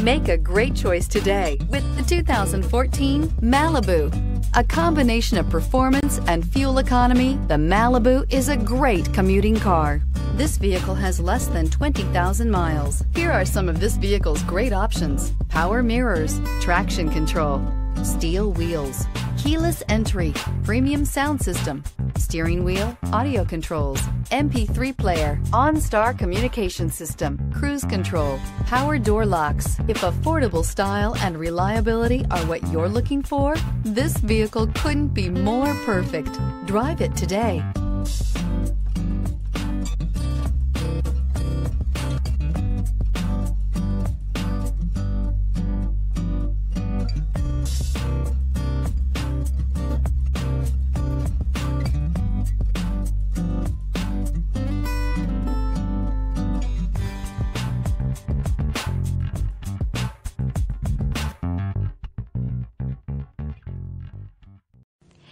Make a great choice today with the 2014 Malibu. A combination of performance and fuel economy, the Malibu is a great commuting car. This vehicle has less than 20,000 miles. Here are some of this vehicle's great options. Power mirrors, traction control, steel wheels, keyless entry, premium sound system, steering wheel, audio controls, MP3 player, OnStar communication system, cruise control, power door locks. If affordable style and reliability are what you're looking for, this vehicle couldn't be more perfect. Drive it today.